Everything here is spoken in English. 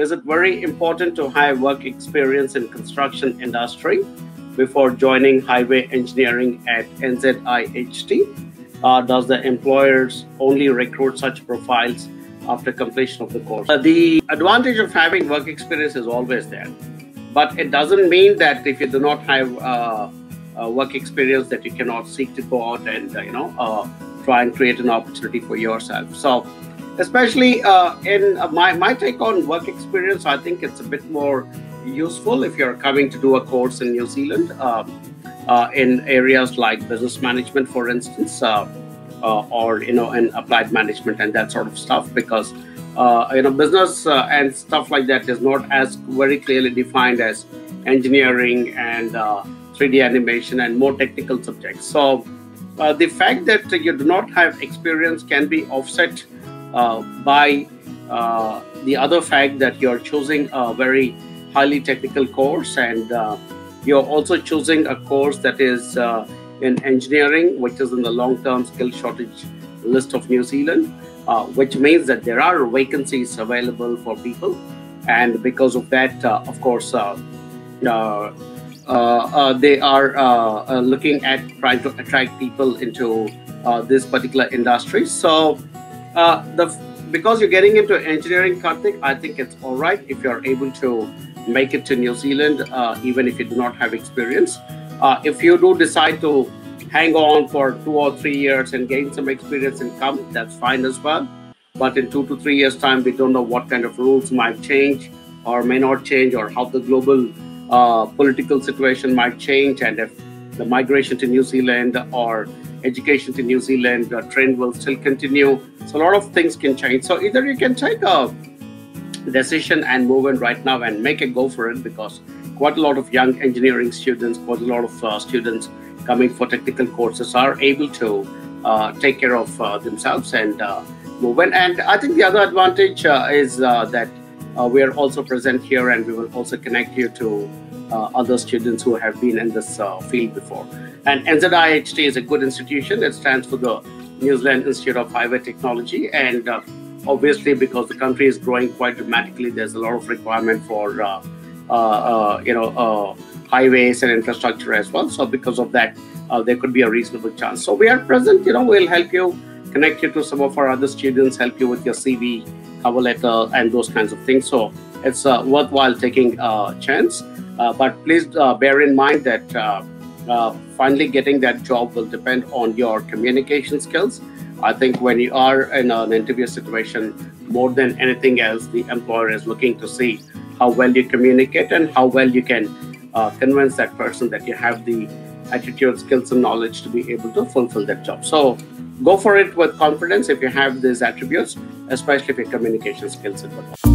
Is it very important to have work experience in construction industry before joining highway engineering at NZIHT? Uh, does the employers only recruit such profiles after completion of the course? Uh, the advantage of having work experience is always there, but it doesn't mean that if you do not have uh, work experience that you cannot seek to go out and uh, you know uh, try and create an opportunity for yourself. So especially uh, in uh, my, my take on work experience i think it's a bit more useful if you're coming to do a course in new zealand uh, uh in areas like business management for instance uh, uh, or you know in applied management and that sort of stuff because you know business and stuff like that is not as very clearly defined as engineering and 3d animation and more technical subjects. So the fact that you do not have experience can be offset by uh, the other fact that you're choosing a very highly technical course and uh, you're also choosing a course that is in engineering, which is in the long-term skill shortage list of New Zealand, uh, which means that there are vacancies available for people. And because of that, uh, of course, uh, they are looking at trying to attract people into this particular industry. So uh, the because you're getting into engineering, Karthik, I think it's all right if you're able to make it to New Zealand, uh, even if you do not have experience. Uh, if you do decide to hang on for two or three years and gain some experience and come, that's fine as well. But in two to three years' time, we don't know what kind of rules might change or may not change, or how the global uh, political situation might change, and if the migration to New Zealand or education to New Zealand uh, trend will still continue. So a lot of things can change. So either you can take a decision and move in right now and make a go for it because quite a lot of young engineering students, quite a lot of uh, students coming for technical courses are able to uh, take care of uh, themselves and uh, move in. And I think the other advantage uh, is that we are also present here and we will also connect you to uh, other students who have been in this uh, field before. And NZIHT is a good institution. It stands for the New Zealand Institute of Highway Technology. And uh, obviously, because the country is growing quite dramatically, there's a lot of requirement for uh, uh, uh, you know highways and infrastructure as well. So because of that, there could be a reasonable chance. So we are present. You know, we'll help you connect you to some of our other students, help you with your CV, cover letter, and those kinds of things. So it's worthwhile taking a chance. Uh, but please uh, bear in mind that uh, finally getting that job will depend on your communication skills. I think when you are in an interview situation, more than anything else, the employer is looking to see how well you communicate and how well you can uh, convince that person that you have the attitude, skills, and knowledge to be able to fulfill that job. So go for it with confidence if you have these attributes, especially if your communication skills are good.